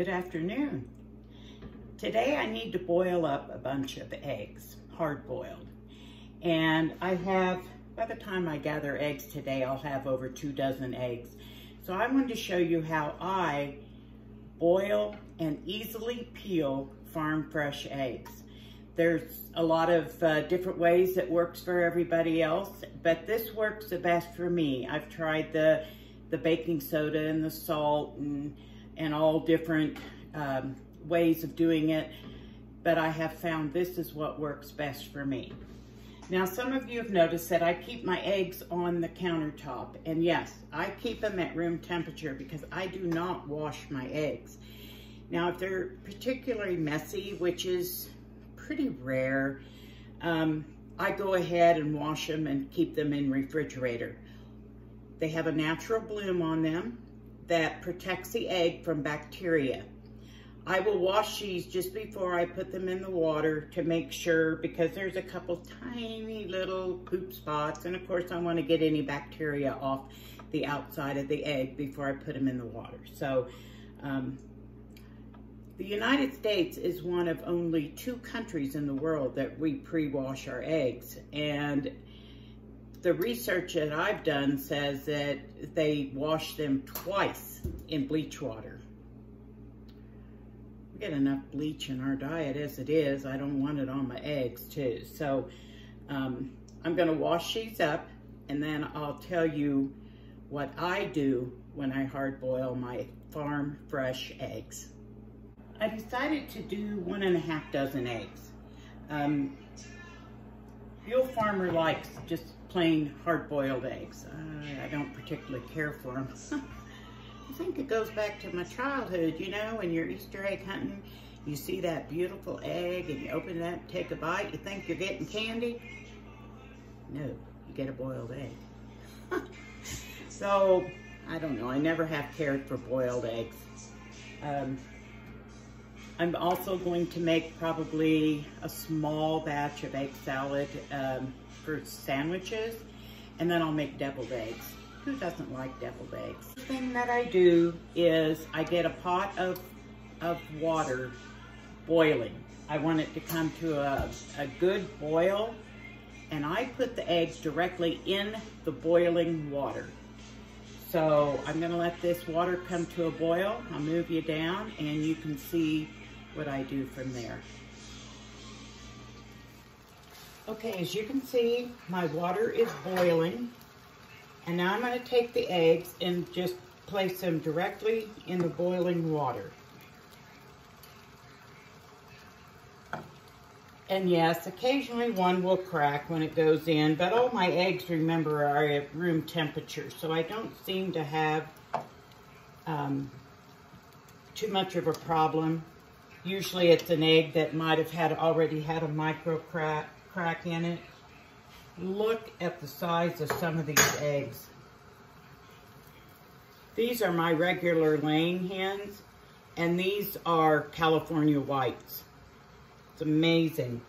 Good afternoon. Today I need to boil up a bunch of eggs, hard boiled. And I have, by the time I gather eggs today, I'll have over two dozen eggs. So I wanted to show you how I boil and easily peel farm fresh eggs. There's a lot of uh, different ways that works for everybody else, but this works the best for me. I've tried the, the baking soda and the salt and and all different um, ways of doing it, but I have found this is what works best for me. Now, some of you have noticed that I keep my eggs on the countertop, and yes, I keep them at room temperature because I do not wash my eggs. Now, if they're particularly messy, which is pretty rare, um, I go ahead and wash them and keep them in refrigerator. They have a natural bloom on them, that protects the egg from bacteria. I will wash these just before I put them in the water to make sure because there's a couple tiny little poop spots and of course I want to get any bacteria off the outside of the egg before I put them in the water. So um, the United States is one of only two countries in the world that we pre-wash our eggs and the research that I've done says that they wash them twice in bleach water. We get enough bleach in our diet as it is. I don't want it on my eggs too. So um, I'm gonna wash these up and then I'll tell you what I do when I hard boil my farm fresh eggs. I decided to do one and a half dozen eggs. Um, your farmer likes just plain hard-boiled eggs. Uh, I don't particularly care for them. I think it goes back to my childhood, you know, when you're Easter egg hunting, you see that beautiful egg and you open it up, take a bite, you think you're getting candy. No, you get a boiled egg. so, I don't know, I never have cared for boiled eggs. Um, I'm also going to make probably a small batch of egg salad um, for sandwiches, and then I'll make deviled eggs. Who doesn't like deviled eggs? The thing that I do is I get a pot of, of water boiling. I want it to come to a, a good boil, and I put the eggs directly in the boiling water. So I'm gonna let this water come to a boil. I'll move you down and you can see what I do from there. Okay, as you can see, my water is boiling. And now I'm gonna take the eggs and just place them directly in the boiling water. And yes, occasionally one will crack when it goes in, but all my eggs, remember, are at room temperature, so I don't seem to have um, too much of a problem. Usually it's an egg that might have had already had a micro crack, crack in it. Look at the size of some of these eggs. These are my regular laying hens, and these are California whites. It's amazing.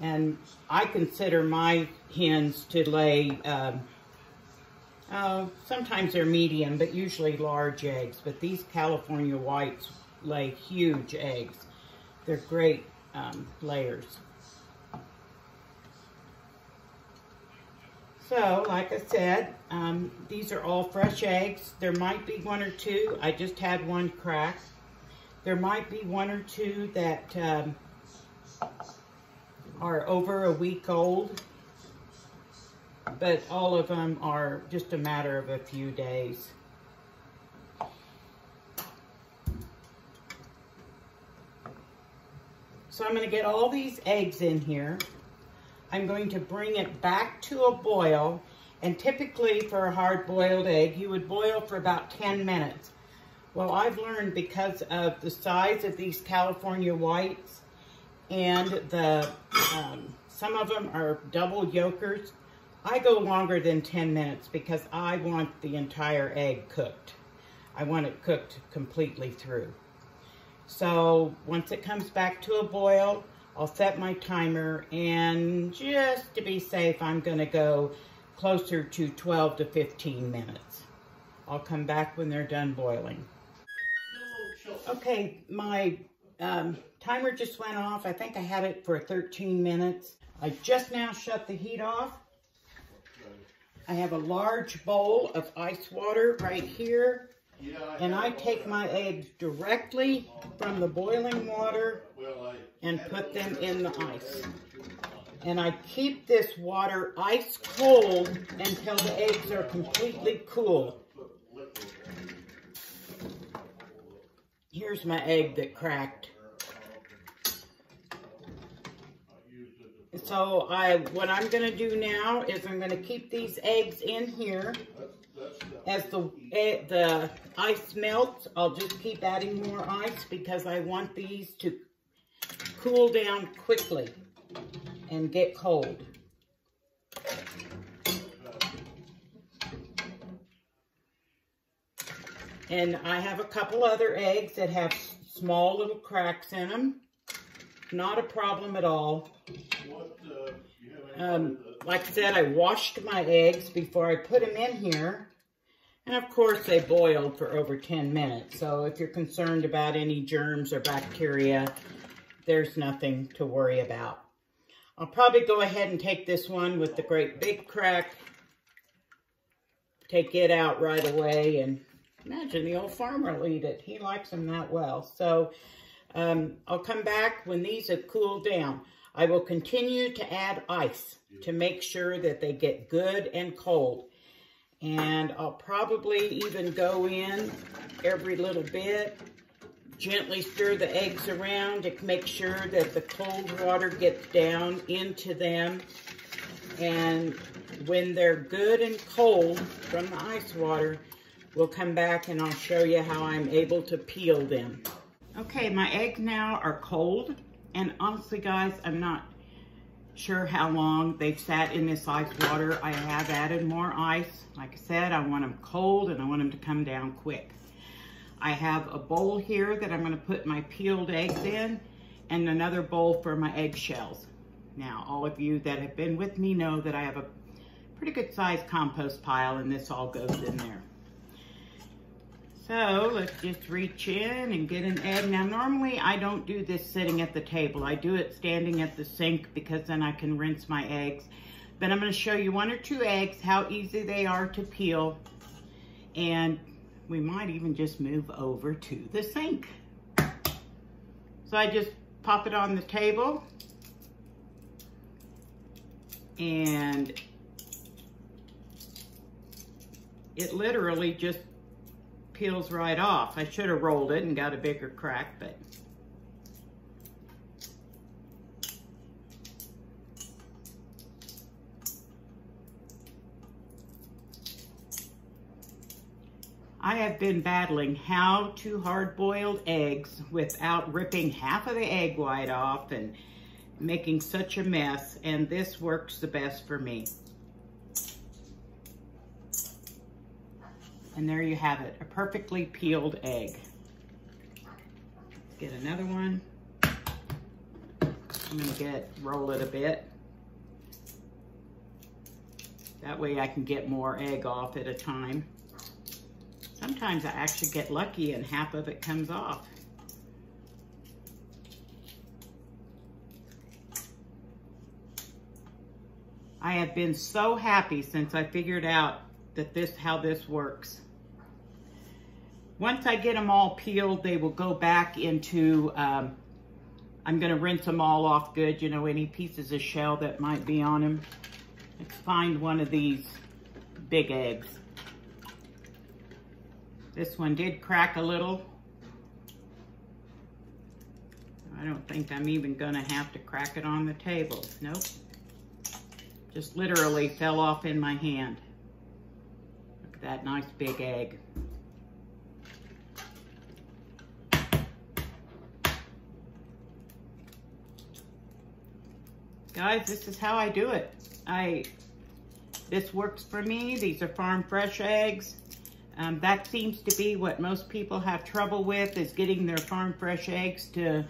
And I consider my hens to lay, um, uh, sometimes they're medium, but usually large eggs. But these California whites lay huge eggs. They're great um, layers. So, like I said, um, these are all fresh eggs. There might be one or two. I just had one crack. There might be one or two that um, are over a week old. But all of them are just a matter of a few days. So I'm going to get all these eggs in here. I'm going to bring it back to a boil. And typically for a hard-boiled egg, you would boil for about 10 minutes. Well, I've learned because of the size of these California whites and the um, some of them are double yolkers. I go longer than 10 minutes because I want the entire egg cooked. I want it cooked completely through. So once it comes back to a boil, I'll set my timer and just to be safe, I'm gonna go closer to 12 to 15 minutes. I'll come back when they're done boiling. Okay, my um, timer just went off. I think I had it for 13 minutes. I just now shut the heat off. I have a large bowl of ice water right here. And I take my eggs directly from the boiling water and put them in the ice. And I keep this water ice cold until the eggs are completely cool. Here's my egg that cracked. So I, what I'm gonna do now is I'm gonna keep these eggs in here. As the, eh, the ice melts, I'll just keep adding more ice because I want these to cool down quickly and get cold. And I have a couple other eggs that have small little cracks in them. Not a problem at all. Um, like I said, I washed my eggs before I put them in here. And of course, they boiled for over 10 minutes. So if you're concerned about any germs or bacteria, there's nothing to worry about. I'll probably go ahead and take this one with the great big crack. Take it out right away and imagine the old farmer will eat it. He likes them that well. So um, I'll come back when these have cooled down. I will continue to add ice to make sure that they get good and cold. And I'll probably even go in every little bit Gently stir the eggs around to make sure that the cold water gets down into them. And when they're good and cold from the ice water, we'll come back and I'll show you how I'm able to peel them. Okay, my eggs now are cold. And honestly, guys, I'm not sure how long they've sat in this ice water. I have added more ice. Like I said, I want them cold and I want them to come down quick. I have a bowl here that I'm gonna put my peeled eggs in and another bowl for my eggshells. Now, all of you that have been with me know that I have a pretty good sized compost pile and this all goes in there. So let's just reach in and get an egg. Now, normally I don't do this sitting at the table. I do it standing at the sink because then I can rinse my eggs. But I'm gonna show you one or two eggs, how easy they are to peel. And we might even just move over to the sink. So I just pop it on the table and it literally just peels right off. I should have rolled it and got a bigger crack, but I have been battling how to hard-boiled eggs without ripping half of the egg white off and making such a mess, and this works the best for me. And there you have it, a perfectly peeled egg. Get another one. I'm gonna get, roll it a bit. That way I can get more egg off at a time. Sometimes I actually get lucky and half of it comes off. I have been so happy since I figured out that this how this works. Once I get them all peeled, they will go back into, um, I'm gonna rinse them all off good, you know, any pieces of shell that might be on them. Let's find one of these big eggs. This one did crack a little. I don't think I'm even gonna have to crack it on the table. Nope. Just literally fell off in my hand. Look at that nice big egg. Guys, this is how I do it. I, this works for me. These are farm fresh eggs. Um, that seems to be what most people have trouble with is getting their farm fresh eggs to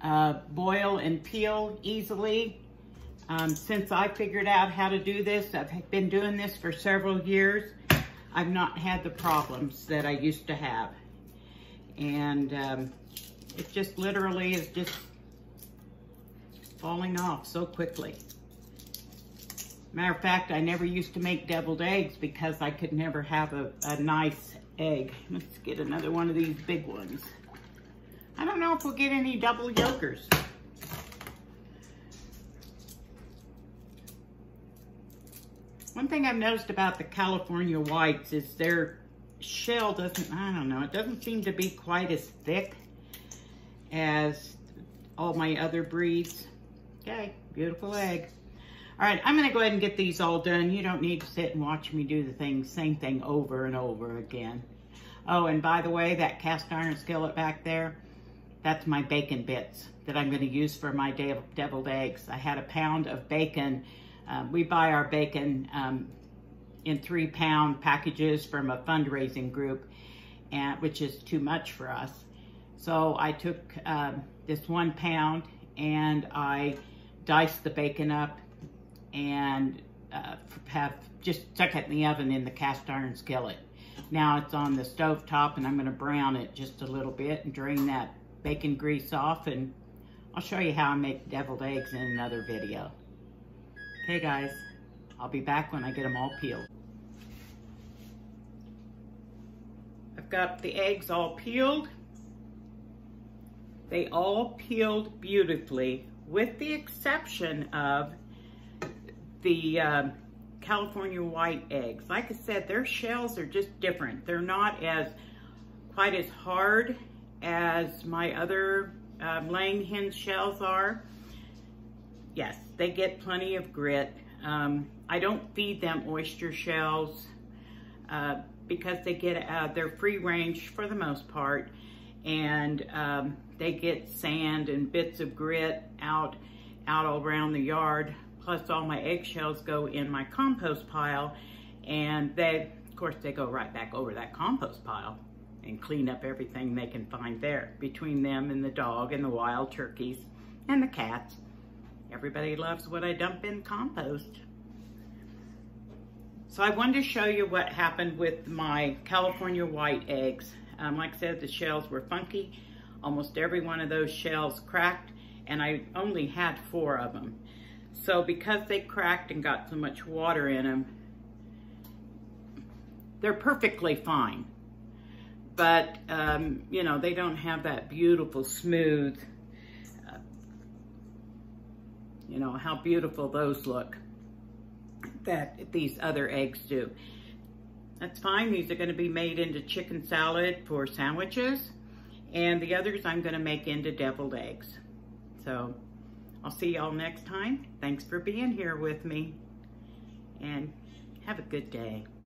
uh, boil and peel easily. Um, since I figured out how to do this, I've been doing this for several years, I've not had the problems that I used to have. And um, it just literally is just falling off so quickly. Matter of fact, I never used to make deviled eggs because I could never have a, a nice egg. Let's get another one of these big ones. I don't know if we'll get any double yolkers. One thing I've noticed about the California whites is their shell doesn't, I don't know, it doesn't seem to be quite as thick as all my other breeds. Okay, beautiful egg. All right, I'm gonna go ahead and get these all done. You don't need to sit and watch me do the thing, same thing over and over again. Oh, and by the way, that cast iron skillet back there, that's my bacon bits that I'm gonna use for my deviled eggs. I had a pound of bacon. Um, we buy our bacon um, in three pound packages from a fundraising group, and which is too much for us. So I took um, this one pound and I diced the bacon up and uh, have just stuck it in the oven in the cast iron skillet. Now it's on the stove top and I'm gonna brown it just a little bit and drain that bacon grease off and I'll show you how I make deviled eggs in another video. Okay guys, I'll be back when I get them all peeled. I've got the eggs all peeled. They all peeled beautifully with the exception of the um, California white eggs. Like I said, their shells are just different. They're not as quite as hard as my other um, laying hen shells are. Yes, they get plenty of grit. Um, I don't feed them oyster shells uh, because they get, uh, they're free range for the most part and um, they get sand and bits of grit out, out all around the yard plus all my eggshells go in my compost pile and they, of course, they go right back over that compost pile and clean up everything they can find there between them and the dog and the wild turkeys and the cats. Everybody loves what I dump in compost. So I wanted to show you what happened with my California white eggs. Um, like I said, the shells were funky. Almost every one of those shells cracked and I only had four of them. So because they cracked and got so much water in them, they're perfectly fine. But, um, you know, they don't have that beautiful, smooth, uh, you know, how beautiful those look that these other eggs do. That's fine. These are going to be made into chicken salad for sandwiches. And the others I'm going to make into deviled eggs. So I'll see y'all next time. Thanks for being here with me. And have a good day.